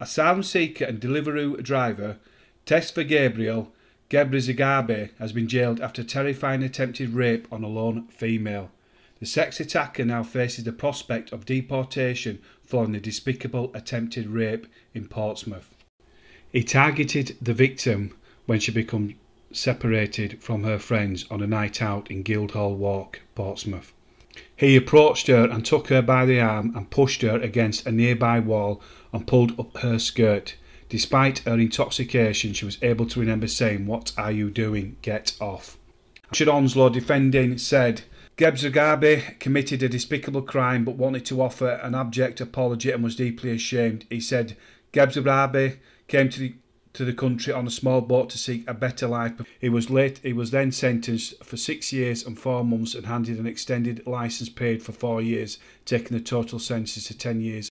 Asylum seeker and Deliveroo driver Tesfa Gabriel Gebrizagabe has been jailed after terrifying attempted rape on a lone female. The sex attacker now faces the prospect of deportation following the despicable attempted rape in Portsmouth. He targeted the victim when she became separated from her friends on a night out in Guildhall Walk, Portsmouth. He approached her and took her by the arm and pushed her against a nearby wall and pulled up her skirt. Despite her intoxication, she was able to remember saying, What are you doing? Get off. Richard Onslow, defending, said, Gebrzgabhi committed a despicable crime but wanted to offer an abject apology and was deeply ashamed. He said, Gebrzgabhi came to the to the country on a small boat to seek a better life. He was late. He was then sentenced for six years and four months and handed an extended license paid for four years, taking the total sentence to ten years